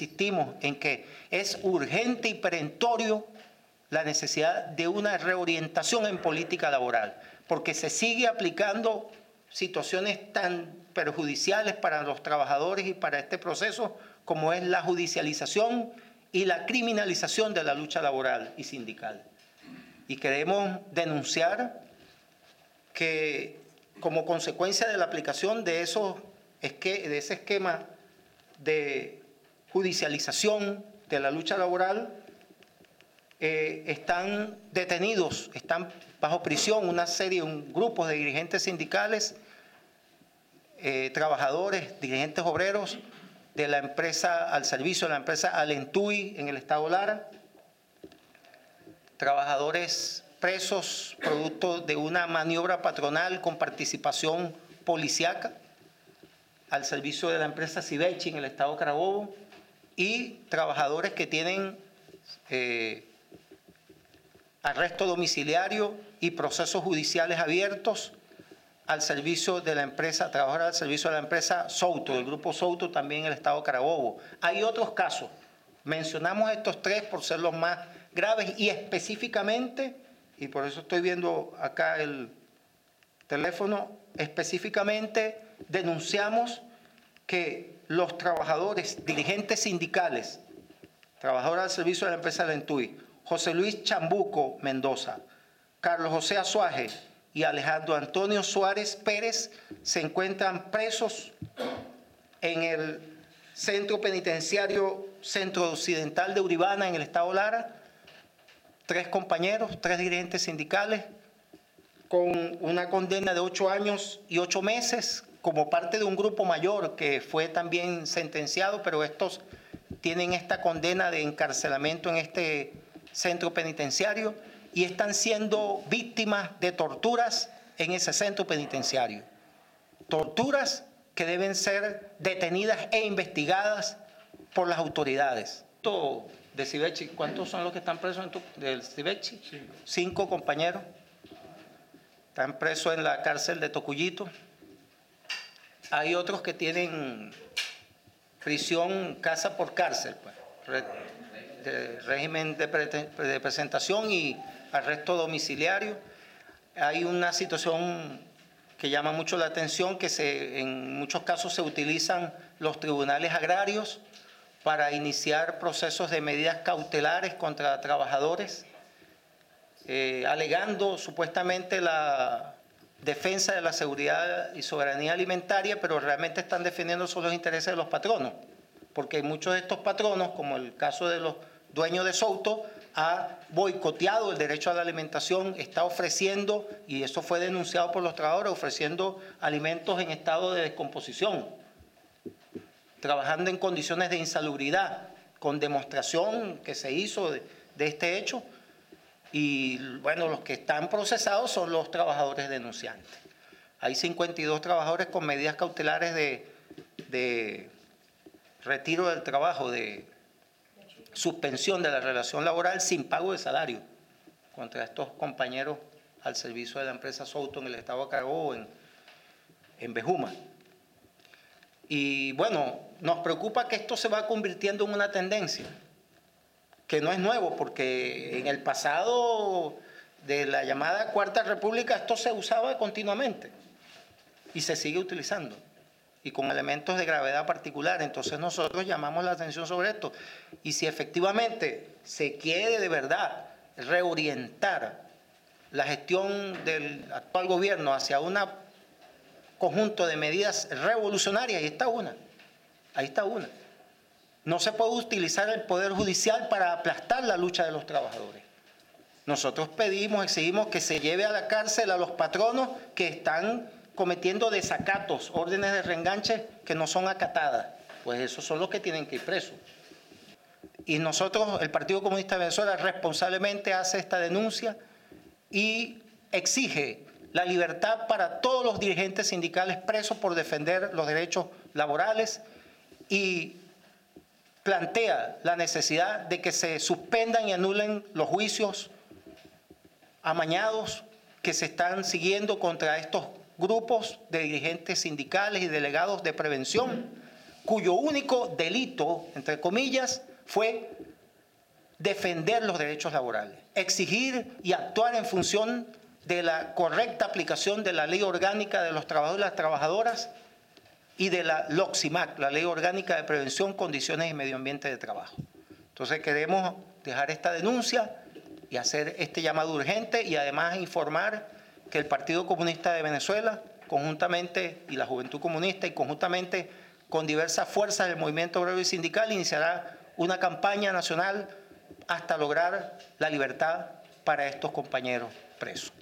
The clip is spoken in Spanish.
insistimos en que es urgente y perentorio la necesidad de una reorientación en política laboral, porque se sigue aplicando situaciones tan perjudiciales para los trabajadores y para este proceso como es la judicialización y la criminalización de la lucha laboral y sindical. Y queremos denunciar que como consecuencia de la aplicación de, esos, de ese esquema de judicialización de la lucha laboral, eh, están detenidos, están bajo prisión una serie, un grupo de dirigentes sindicales, eh, trabajadores, dirigentes obreros de la empresa al servicio de la empresa Alentui en el estado Lara, trabajadores presos producto de una maniobra patronal con participación policiaca al servicio de la empresa Cibechi en el estado Carabobo y trabajadores que tienen eh, arresto domiciliario y procesos judiciales abiertos al servicio de la empresa, trabajar al servicio de la empresa Souto, del grupo Souto también en el estado Carabobo. Hay otros casos, mencionamos estos tres por ser los más graves y específicamente, y por eso estoy viendo acá el teléfono, específicamente denunciamos que los trabajadores, dirigentes sindicales, trabajadores al servicio de la empresa Lentui, José Luis Chambuco Mendoza, Carlos José Azuaje y Alejandro Antonio Suárez Pérez se encuentran presos en el centro penitenciario centro occidental de Uribana en el estado Lara. Tres compañeros, tres dirigentes sindicales, con una condena de ocho años y ocho meses como parte de un grupo mayor que fue también sentenciado, pero estos tienen esta condena de encarcelamiento en este centro penitenciario y están siendo víctimas de torturas en ese centro penitenciario. Torturas que deben ser detenidas e investigadas por las autoridades. De Cibechi, ¿cuántos son los que están presos en tu, del Cibechi? Cinco compañeros. Están presos en la cárcel de Tocuyito. Hay otros que tienen prisión casa por cárcel, pues régimen de, presentación y arresto domiciliario. Hay una situación que llama mucho la atención, que en muchos casos se utilizan los tribunales agrarios para iniciar procesos de medidas cautelares contra trabajadores, eh, alegando supuestamente la defensa de la seguridad y soberanía alimentaria, pero realmente están defendiendo solo los intereses de los patronos porque muchos de estos patronos, como el caso de los dueños de Souto, ha boicoteado el derecho a la alimentación, está ofreciendo, y eso fue denunciado por los trabajadores, ofreciendo alimentos en estado de descomposición, trabajando en condiciones de insalubridad, con demostración que se hizo de, este hecho. Y bueno, los que están procesados son los trabajadores denunciantes. Hay 52 trabajadores con medidas cautelares de retiro del trabajo, de suspensión de la relación laboral sin pago de salario contra estos compañeros al servicio de la empresa Souto en el estado de Carabobo, en, en Bejuma. Y bueno, nos preocupa que esto se va convirtiendo en una tendencia, que no es nuevo, porque en el pasado de la llamada Cuarta República esto se usaba continuamente y se sigue utilizando y con elementos de gravedad particular. Entonces nosotros llamamos la atención sobre esto. Y si efectivamente se quiere de verdad reorientar la gestión del actual gobierno hacia un conjunto de medidas revolucionarias, ahí está una, ahí está una. No se puede utilizar el Poder Judicial para aplastar la lucha de los trabajadores. Nosotros pedimos, exigimos que se lleve a la cárcel a los patronos que están cometiendo desacatos, órdenes de reenganche que no son acatadas. Pues esos son los que tienen que ir presos. Y nosotros, el Partido Comunista de Venezuela, responsablemente hace esta denuncia y exige la libertad para todos los dirigentes sindicales presos por defender los derechos laborales y plantea la necesidad de que se suspendan y anulen los juicios amañados que se están siguiendo contra estos grupos de dirigentes sindicales y delegados de prevención cuyo único delito, entre comillas, fue defender los derechos laborales, exigir y actuar en función de la correcta aplicación de la ley orgánica de los trabajadores y las trabajadoras y de la LOXIMAC, la Ley Orgánica de Prevención, Condiciones y Medio Ambiente de Trabajo. Entonces queremos dejar esta denuncia y hacer este llamado urgente y además informar que el Partido Comunista de Venezuela, conjuntamente, y la Juventud Comunista, y conjuntamente con diversas fuerzas del movimiento obrero y sindical, iniciará una campaña nacional hasta lograr la libertad para estos compañeros presos.